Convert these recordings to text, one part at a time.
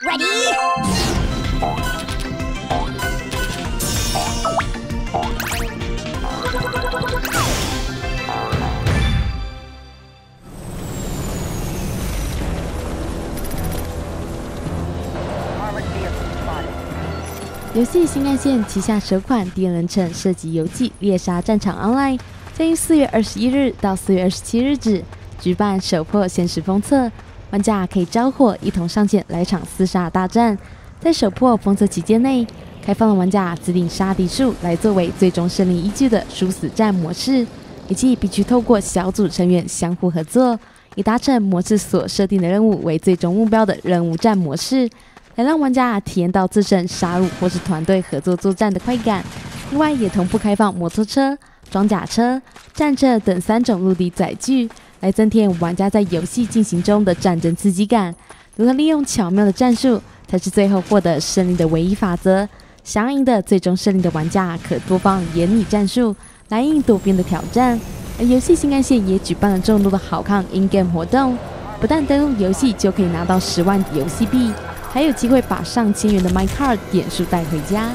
ready 游戏新干线旗下首款第二人称射击游戏《猎杀战场 Online》将于四月二十一日到四月二十七日止举办首破限时封测，玩家可以招伙一同上线来场厮杀大战。在首破封测期间内，开放了玩家指定杀敌数来作为最终胜利依据的殊死战模式，以及必须透过小组成员相互合作，以达成模式所设定的任务为最终目标的任务战模式。来让玩家体验到自身杀戮或是团队合作作战的快感。另外，也同步开放摩托车、装甲车、战车等三种陆地载具，来增添玩家在游戏进行中的战争刺激感。如何利用巧妙的战术，才是最后获得胜利的唯一法则。想要赢得最终胜利的玩家，可多方演拟战术来应多边的挑战。而游戏新干线也举办了众多的好看 in game 活动，不但登录游戏就可以拿到十万游戏币。还有机会把上千元的 My Card 点数带回家。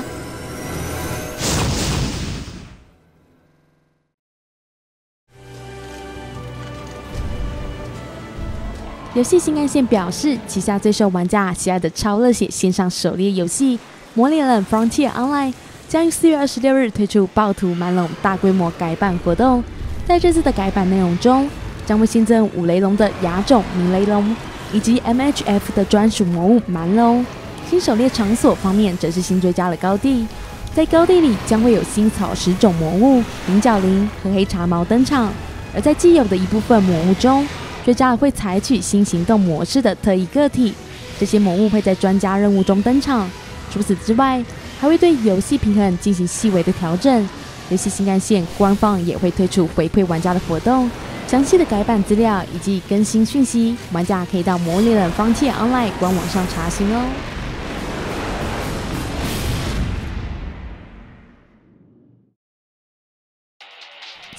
游戏新干线表示，旗下最受玩家喜爱的超热血线上狩猎游戏《魔猎人 Frontier Online》将于四月二十六日推出暴徒蛮龙大规模改版活动。在这次的改版内容中，将会新增五雷龙的亚种明雷龙。以及 MHF 的专属魔物蛮龙。新狩猎场所方面，则是新追加了高地，在高地里将会有新草十种魔物银角灵和黑茶毛登场。而在既有的一部分魔物中，追加了会采取新行动模式的特异个体，这些魔物会在专家任务中登场。除此之外，还会对游戏平衡进行细微的调整。游戏新干线官方也会推出回馈玩家的活动。详细的改版资料以及更新讯息，玩家可以到《魔猎人方切 Online》官网上查询哦。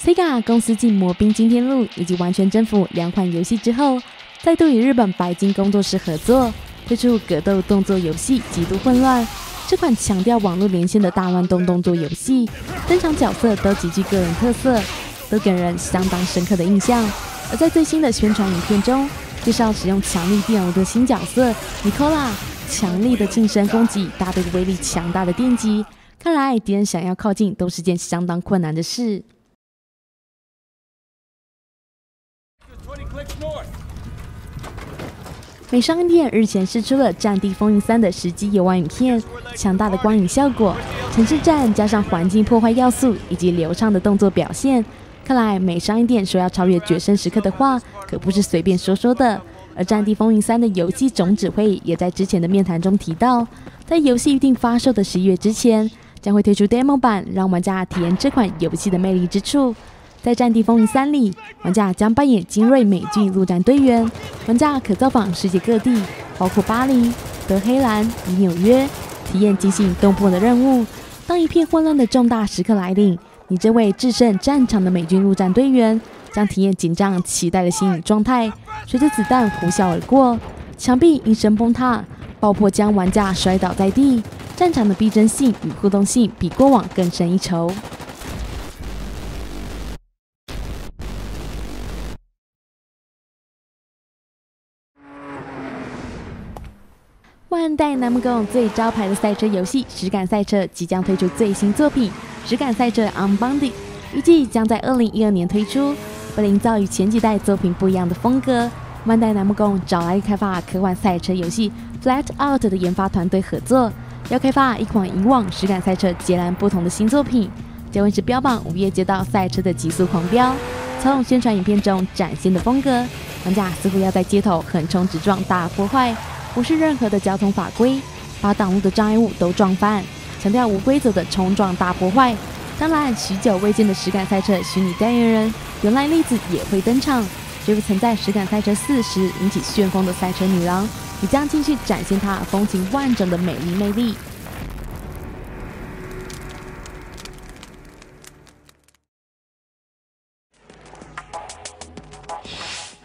Sega 公司继《魔兵惊天录》以及《完全征服》两款游戏之后，再度与日本白金工作室合作，推出格斗动作游戏《极度混乱》。这款强调网络连线的大乱斗动作游戏，登场角色都极具个人特色。都给人相当深刻的印象。而在最新的宣传影片中，介绍使用强力电炉的新角色尼科拉，强力的近身攻击搭配威力强大的电击，看来敌人想要靠近都是件相当困难的事。美商店日前试出了《战地风云三》的实际游玩影片，强大的光影效果、城市战加上环境破坏要素以及流畅的动作表现。看来美商一店说要超越决胜时刻的话，可不是随便说说的。而《战地风云三》的游戏总指挥也在之前的面谈中提到，在游戏预定发售的十一月之前，将会推出 demo 版，让玩家体验这款游戏的魅力之处。在《战地风云三》里，玩家将扮演精锐美军陆战队员，玩家可造访世界各地，包括巴黎、德黑兰与纽约，体验惊心动魄的任务。当一片混乱的重大时刻来临。你这位制胜战场的美军陆战队员将体验紧张、期待的心理状态。随着子弹呼啸而过，墙壁应声崩塌，爆破将玩家摔倒在地。战场的逼真性与互动性比过往更胜一筹。万代南梦宫最招牌的赛车游戏《实感赛车》即将推出最新作品。实感赛车 Unbounded 预计将在二零一二年推出，为了营造与前几代作品不一样的风格，万代南梦宫找来开发科幻赛车游戏 Flat Out 的研发团队合作，要开发一款以往实感赛车截然不同的新作品，将会是标榜午夜街道赛车的极速狂飙。从宣传影片中展现的风格，玩家似乎要在街头横冲直撞大破坏，无视任何的交通法规，把挡路的障碍物都撞翻。强调无规则的冲撞大破坏，当然，许久未见的实感赛车虚拟代言人原来粒子也会登场。这位曾在实感赛车四时引起旋风的赛车女郎，也将继续展现她风情万种的美丽魅力。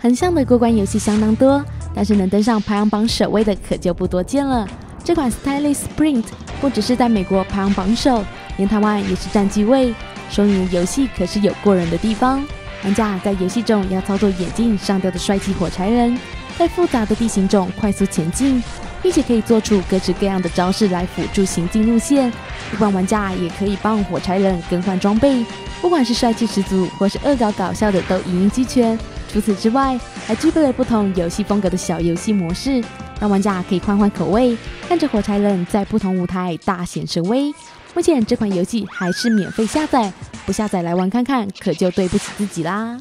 横向的过关游戏相当多，但是能登上排行榜首位的可就不多见了。这款 Stylish Sprint 不只是在美国排行榜首，连台湾也是占据位，说明游戏可是有过人的地方。玩家在游戏中要操作眼镜上吊的帅气火柴人，在复杂的地形中快速前进，并且可以做出各式各样的招式来辅助行进路线。一般玩家也可以帮火柴人更换装备，不管是帅气十足或是恶搞搞笑的，都一应俱全。除此之外，还具备了不同游戏风格的小游戏模式，让玩家可以换换口味，看着火柴人在不同舞台大显神威。目前这款游戏还是免费下载，不下载来玩看看，可就对不起自己啦。